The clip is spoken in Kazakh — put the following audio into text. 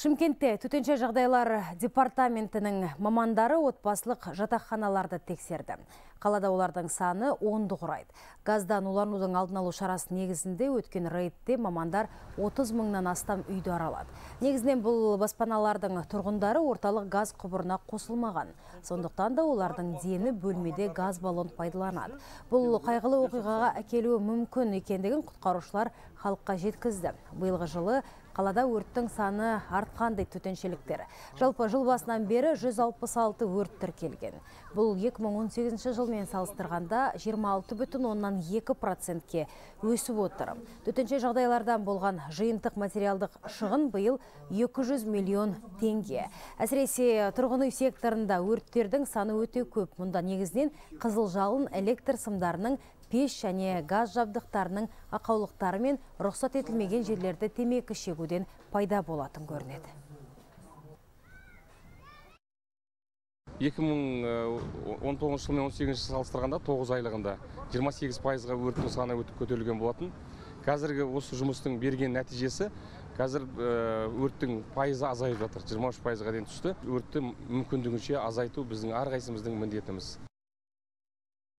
Шымкентте төтенше жағдайлар департаментінің мамандары отбасылық жатақханаларды тексерді. Қалада олардың саны онды құрайды. Газдан уланудың алдын алу шарасы негізінде өткен рейдте мамандар 30 мыңнан астам үйді аралады. Негізінен бұл баспаналардың тұрғындары орталық газ құбырына қосылмаған. Сондықтан да олардың дені бөлмеде газ баллон пайдаланады. Бұл қайғылы оқиғаға әкелуі мүмкін екендігін құтқарушылар халыққа жеткізді. Биылғы жылы қалада өрттің саны артқан дейді төтеншеліктер. Жалпы жыл басынан бері 166 өрт тіркелген. Бұл 2018 жылмен салыстырғанда 26 бүтін оннан 2 процентке өсіп отыр. Төтенше жағдайлардан болған жиынтық материалдық шығын биыл 200 миллион теңге. Әсіресе тұрғын үй секторында өрттердің саны өте көп. Мұнда негізінен қызыл жалын электр сымдарының пеш және газ жабдықтарының ақаулықтары мен рұқсат етілмеген жерлерді темекі шегуден пайда болатын көрінеді. 2019 жыл мен 18 салыстырғанда 9 айлығында 28 пайызға өрттің саны өтіп көтерілген болатын. Қазіргі осы жұмыстың берген нәтижесі қазір өрттің пайызы азайып жатыр. 23 пайызға дейін түсті. Өртті мүмкіндігінше азайту біздің әрқайсымыздың міндетіміз.